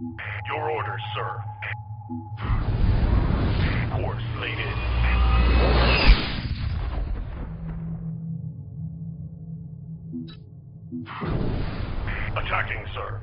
Your orders, sir. Course laid in. Attacking, sir.